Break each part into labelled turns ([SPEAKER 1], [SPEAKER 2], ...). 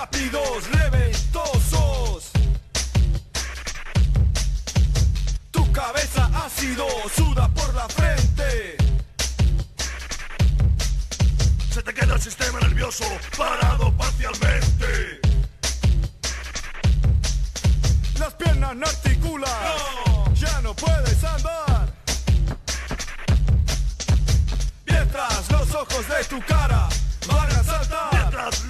[SPEAKER 1] rápidos, reventosos. Tu
[SPEAKER 2] cabeza ácido suda por la
[SPEAKER 1] frente. Se te queda el sistema nervioso parado parcialmente.
[SPEAKER 2] Las piernas no articulan, no. ya no puedes andar.
[SPEAKER 1] Mientras los ojos de tu cara
[SPEAKER 2] van a saltar.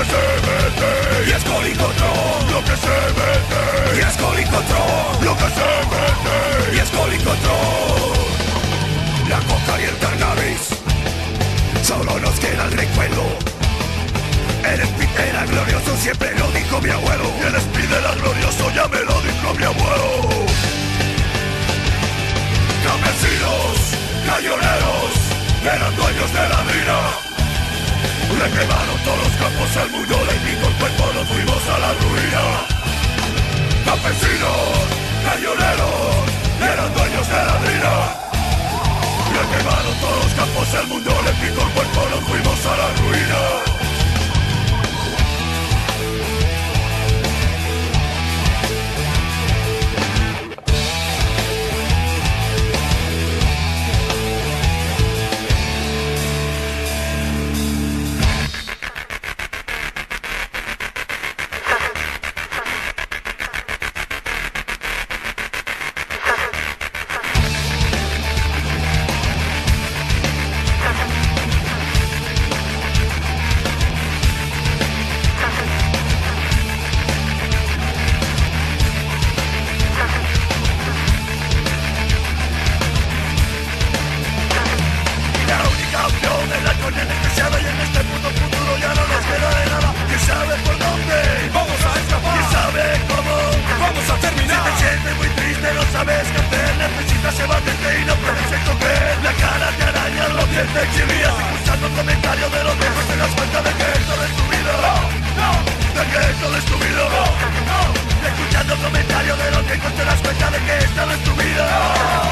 [SPEAKER 2] Que se Y es colicotrón lo que se mete Y es colicotrón lo que se mete Y es colicotrón La coca y el cannabis Solo nos queda el recuerdo el speed era glorioso, siempre lo dijo mi abuelo. Y el speed era glorioso, ya me lo dijo mi abuelo. Campesinos, cañoneros, eran dueños de la mina. No sabes qué hacer, necesitas evaderte y no puedes escoger. La cara te araña los dientes chirrías escuchando comentarios de los viejos te das cuenta de que esto no es tu vida. De que esto no es tu vida. Escuchando comentarios de los viejos te das cuenta de que esto no es tu vida.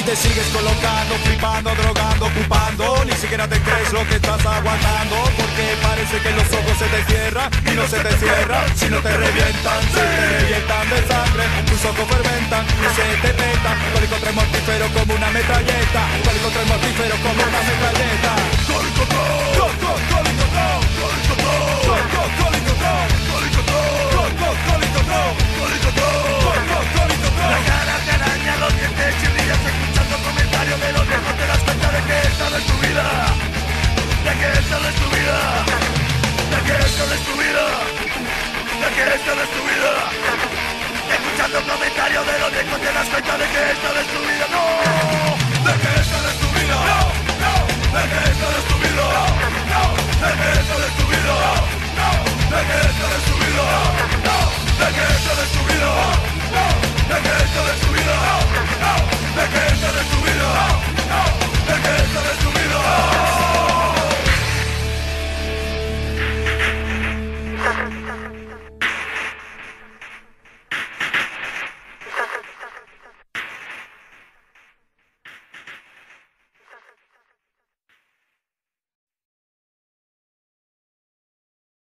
[SPEAKER 1] Y te sigues colocando, flipando, drogando, ocupando Ni siquiera te lo que estás aguantando Porque parece que los ojos se te cierran Y no se te cierran, si no te revientan Se te revientan de sangre, tus ojos fermentan Y se te petan, cólico tres mortífero como una metralleta Cólico tres mortífero como una metralleta.
[SPEAKER 2] Cólico
[SPEAKER 1] cólico
[SPEAKER 2] cólico comentarios de los viejos te das cuenta de que esta